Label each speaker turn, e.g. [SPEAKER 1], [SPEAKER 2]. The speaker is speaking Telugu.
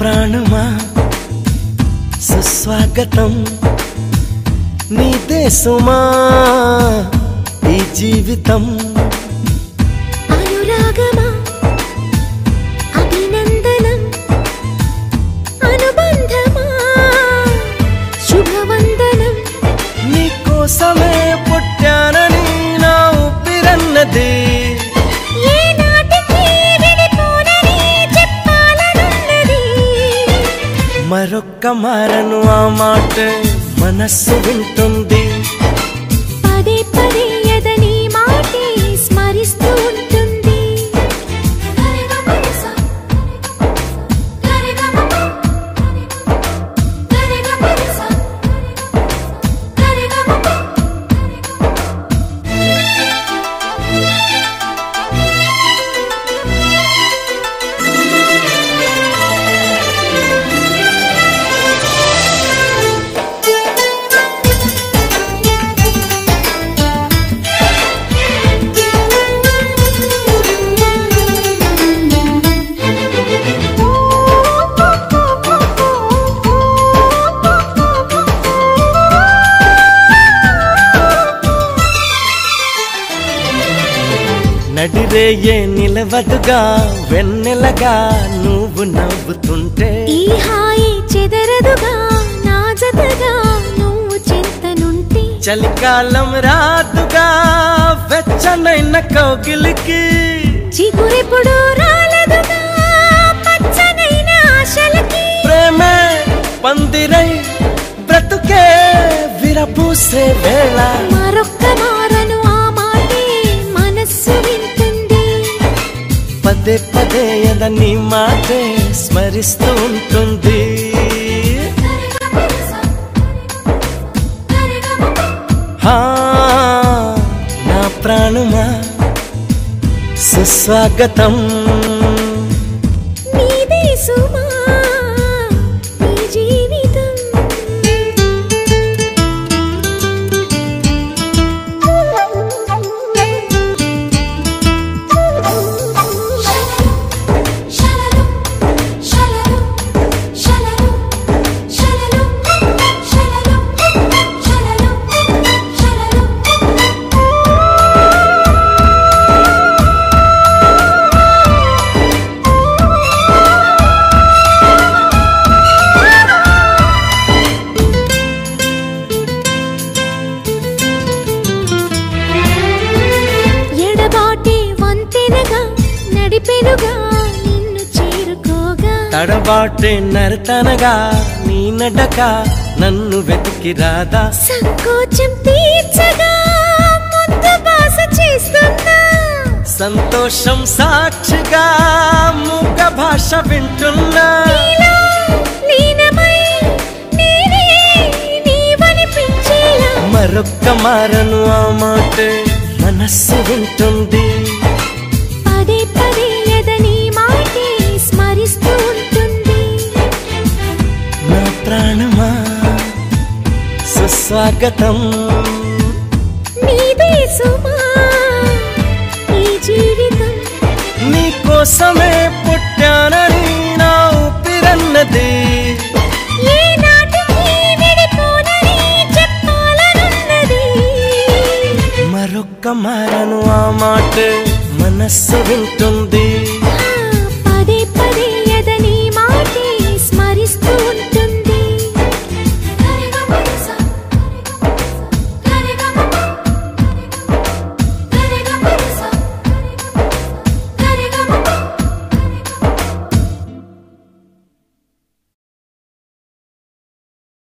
[SPEAKER 1] ప్రాణమా? సుస్వాగతం. నీ దేశమా? ఈ జీవితం. మరొక్క మారను ఆ మాట మనస్సు వింటుంది.
[SPEAKER 2] పదే పదే ఎదని
[SPEAKER 1] నడిరేయే నిలవదుగా వెన్నెలగా నువ్వు నవ్వుతుంటే.
[SPEAKER 2] ఈ హాయి చెదరదుగా నా జతగా నువ్వు చింతనుంటే.
[SPEAKER 1] చలికాలం రాదుగా వెచ్చనైన కౌగిలికి.
[SPEAKER 2] చిగురెప్పుడు రాలదుగా పచ్చనైన ఆశలకి.
[SPEAKER 1] ప్రేమే పందిరై బ్రతుకే విరపూసే వేళ.
[SPEAKER 2] మరొక్క
[SPEAKER 1] పదే పదే అదని మాటే స్మరిస్తూ ఉంటుంది. నా ప్రాణుమా సుస్వాగతం. తడబాటే నరతనగా నీ నడక నన్ను వెతికి రాదా?
[SPEAKER 2] సంకోచం తీర్చగా ముద్దు బాస చేస్తున్నా.
[SPEAKER 1] సంతోషం సాక్షిగా మూగ భాష వింటున్నా. మరొక్క మారను ఆ మాట మనస్సు వింటుంది.
[SPEAKER 2] జీవితం.
[SPEAKER 1] నీ కోసమే పుట్టానని నా ఊపిరన్నది మరొక్క మారను ఆ మాట మనస్సు వింటుంది.